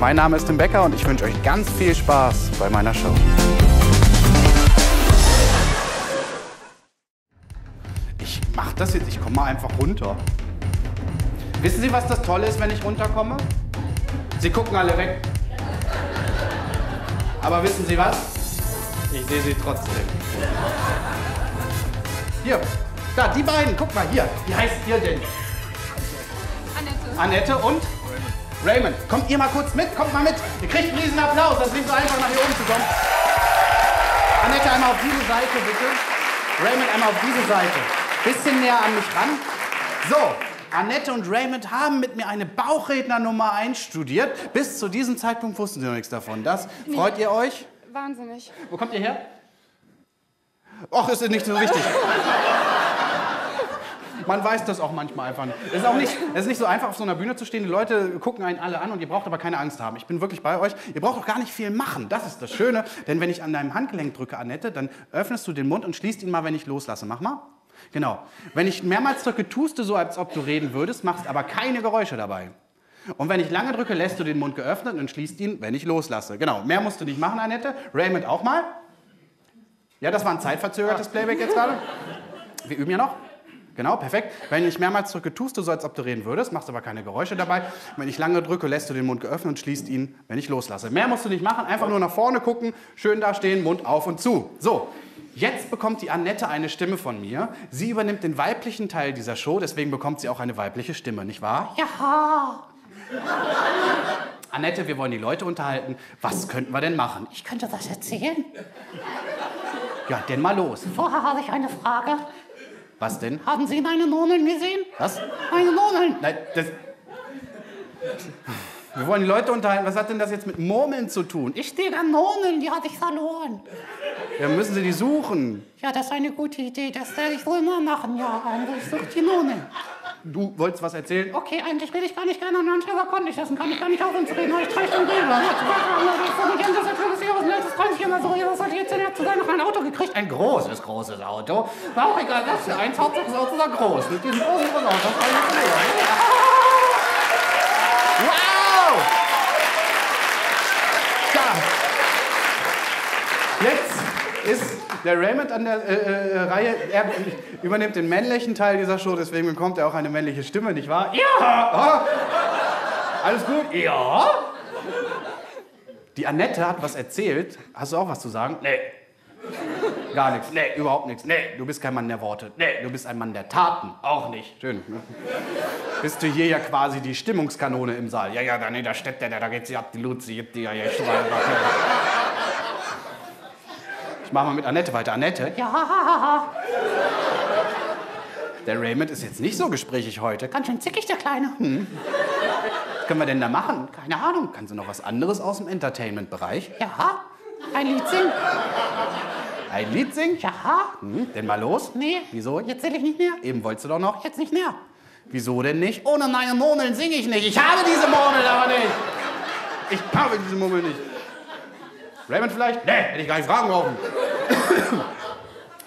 Mein Name ist Tim Becker und ich wünsche euch ganz viel Spaß bei meiner Show. Ich mach das jetzt, ich komme mal einfach runter. Wissen Sie, was das Tolle ist, wenn ich runterkomme? Sie gucken alle weg. Aber wissen Sie was? Ich sehe sie trotzdem. Hier, da, die beiden, guck mal hier. Wie heißt ihr denn? Annette. Annette und Raymond. Kommt ihr mal kurz mit? Kommt mal mit. Ihr kriegt einen riesen Applaus. Das ist nicht so einfach, nach hier oben zu kommen. Annette, einmal auf diese Seite, bitte. Raymond, einmal auf diese Seite. Bisschen näher an mich ran. So, Annette und Raymond haben mit mir eine Bauchrednernummer einstudiert. Bis zu diesem Zeitpunkt wussten sie noch nichts davon. Das freut ihr euch? Wahnsinnig. Wo kommt ihr her? Och, ist nicht so wichtig. Man weiß das auch manchmal einfach nicht. Es ist auch nicht, es ist nicht so einfach, auf so einer Bühne zu stehen. Die Leute gucken einen alle an und ihr braucht aber keine Angst haben. Ich bin wirklich bei euch. Ihr braucht auch gar nicht viel machen. Das ist das Schöne. Denn wenn ich an deinem Handgelenk drücke, Annette, dann öffnest du den Mund und schließt ihn mal, wenn ich loslasse. Mach mal. Genau. Wenn ich mehrmals drücke, tust du so, als ob du reden würdest, machst aber keine Geräusche dabei. Und wenn ich lange drücke, lässt du den Mund geöffnet und schließt ihn, wenn ich loslasse. Genau. Mehr musst du nicht machen, Annette. Raymond auch mal. Ja, das war ein zeitverzögertes Playback jetzt gerade. Wir üben ja noch. Genau, perfekt. Wenn ich mehrmals drücke, tust du so, als ob du reden würdest, machst aber keine Geräusche dabei. Wenn ich lange drücke, lässt du den Mund geöffnet und schließt ihn, wenn ich loslasse. Mehr musst du nicht machen, einfach nur nach vorne gucken, schön da stehen, Mund auf und zu. So, jetzt bekommt die Annette eine Stimme von mir. Sie übernimmt den weiblichen Teil dieser Show, deswegen bekommt sie auch eine weibliche Stimme, nicht wahr? Ja. Annette, wir wollen die Leute unterhalten. Was könnten wir denn machen? Ich könnte was erzählen. Ja, denn mal los. Vorher habe ich eine Frage. Was denn? Haben Sie meine Murmeln gesehen? Was? Meine Murmeln. Nein, das. Wir wollen die Leute unterhalten. Was hat denn das jetzt mit Murmeln zu tun? Ich stehe an Murmeln, die hatte ich verloren. Ja, müssen Sie die suchen. Ja, das ist eine gute Idee. Das werde ich wohl mal machen, ja. Also ich suche die Murmeln. Du wolltest was erzählen? Okay, eigentlich will ich gar nicht gerne einem Teller konnte ich essen. Kann ich gar nicht aufhören zu reden, weil ich drei Stunden rede. Was hat ich jetzt denn zu sein? Noch ein Auto gekriegt? Ein großes, großes Auto. War auch egal, was für eins. Hauptsache das Auto war groß. Mit diesem großen, großen Auto. Das war nicht so. Wow! Ja. Jetzt ist der Raymond an der äh, äh, Reihe. Er übernimmt den männlichen Teil dieser Show, deswegen bekommt er auch eine männliche Stimme, nicht wahr? Ja! Oh. Alles gut? Ja! Die Annette hat was erzählt. Hast du auch was zu sagen? Nee. Gar nichts. Nee, überhaupt nichts. Nee, du bist kein Mann der Worte. Nee, du bist ein Mann der Taten. Auch nicht. Schön. Ne? Bist du hier ja quasi die Stimmungskanone im Saal. Ja, ja, da, nee, da steht der, da geht sie ab, die Luzi, gibt die ja, ja, Schwein. Ich mach mal mit Annette weiter. Annette? Ja, Der Raymond ist jetzt nicht so gesprächig heute. ganz schön zickig, der Kleine. Was können wir denn da machen? Keine Ahnung. Kannst du noch was anderes aus dem Entertainment-Bereich? Ja, ein Lied singen. Ein Lied singen? Ja, Hm, denn mal los. nee. Wieso? Jetzt will ich nicht mehr. Eben wolltest du doch noch. Jetzt nicht mehr. Wieso denn nicht? Ohne meine Murmeln singe ich nicht. Ich habe diese Murmeln aber nicht. Ich habe diese Murmeln nicht. Raymond vielleicht? Nee, hätte ich gar nicht fragen brauchen.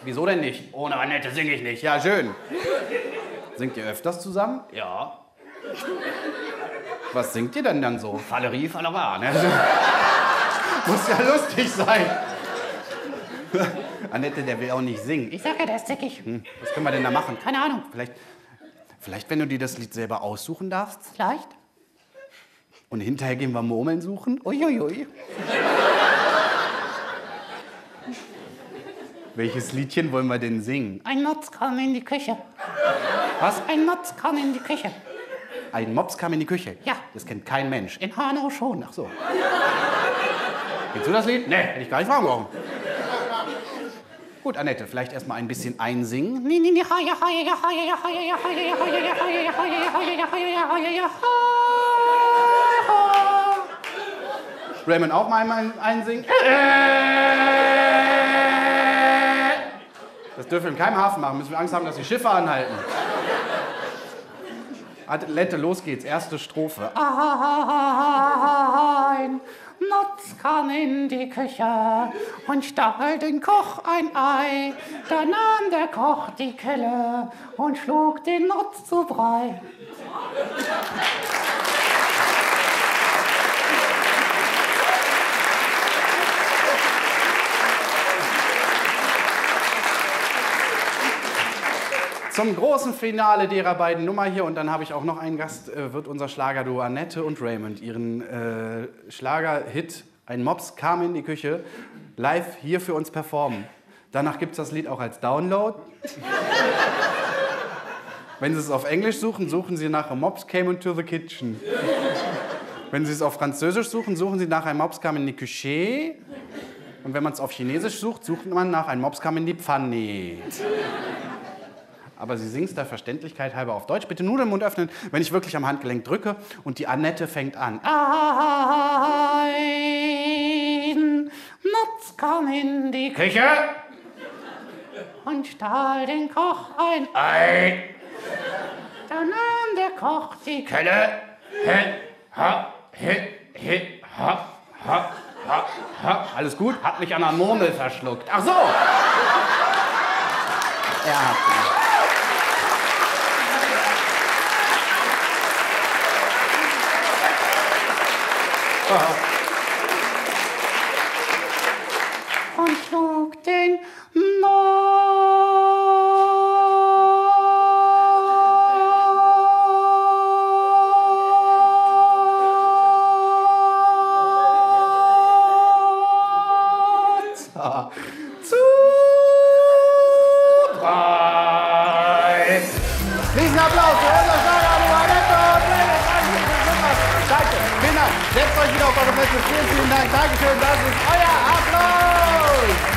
Wieso denn nicht? Ohne Annette singe ich nicht. Ja, schön. Singt ihr öfters zusammen? Ja. Was singt ihr denn dann so? Fallerie, Fallera, ne? Muss ja lustig sein. Annette, der will auch nicht singen. Ich sag ja, der ist zickig. Hm, Was können wir denn da machen? Keine Ahnung. Vielleicht, vielleicht, wenn du dir das Lied selber aussuchen darfst Vielleicht? und hinterher gehen wir Murmeln suchen. Uiuiui. Welches Liedchen wollen wir denn singen? Ein Mops kam in die Küche. Was? Ein Mops kam in die Küche. Ein Mops kam in die Küche? Ja. Das kennt kein Mensch. In Hanau schon. Ach so. Kennst du das Lied? Nee, hätte ich gar nicht fragen brauchen. Gut, Annette, vielleicht erstmal ein bisschen einsingen. Raymond auch mal einsingen. Das dürfen wir in keinem Hafen machen. Müssen wir Angst haben, dass die Schiffe anhalten. Annette, los geht's. Erste Strophe. Ein Motz kam in die Küche und stahl den Koch ein Ei. Da nahm der Koch die Kelle und schlug den Motz zu Brei. Zum großen Finale derer beiden Nummer hier. Und dann habe ich auch noch einen Gast, äh, wird unser Schlagerduo Annette und Raymond ihren äh, Schlager-Hit Ein Mops kam in die Küche live hier für uns performen. Danach gibt es das Lied auch als Download. Wenn Sie es auf Englisch suchen, suchen Sie nach Mops Came into the Kitchen. Wenn Sie es auf Französisch suchen, suchen Sie nach Ein Mops kam in die Küche. Und wenn man es auf Chinesisch sucht, sucht man nach Ein Mops kam in die Pfanne. Aber Sie es der Verständlichkeit halber auf Deutsch. Bitte nur den Mund öffnen, wenn ich wirklich am Handgelenk drücke und die Annette fängt an. Ein Motz kam in die Küche und stahl den Koch ein Ei. Da nahm der Koch die Kelle. Alles gut? Hat mich an einer Murmel verschluckt. Ach so! Er hat sie. Und schlug den Vielen, vielen Dank. Dankeschön, das ist euer Applaus.